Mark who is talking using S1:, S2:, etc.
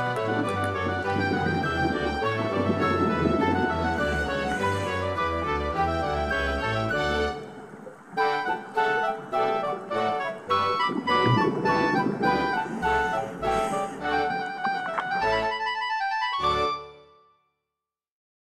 S1: うん。